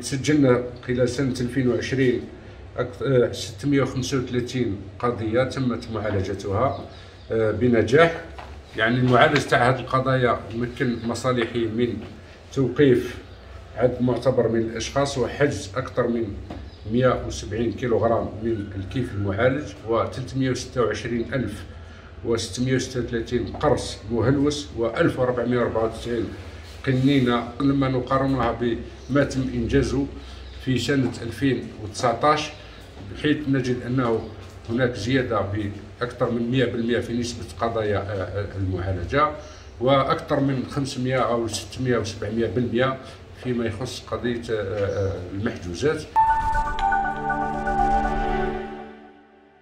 سجلنا خلال سنة 2020 أكث- آه، 635 قضية تمت معالجتها آه، بنجاح. يعني المعالج تاع هذه القضايا يمكن مصالحي من توقيف عدد معتبر من الأشخاص وحجز أكثر من 170 كيلوغرام من الكيف المعالج و 326 ألف و 636 قرص مهلوس و 1494 قنينة لما نقارنها بما تم انجازه في سنة 2019 بحيث نجد أنه هناك زيادة بأكثر من 100% في نسبة قضايا آه، آه، المعالجة وأكثر من 500 أو 600 أو 700% فيما يخص قضية آه، المحجوزات.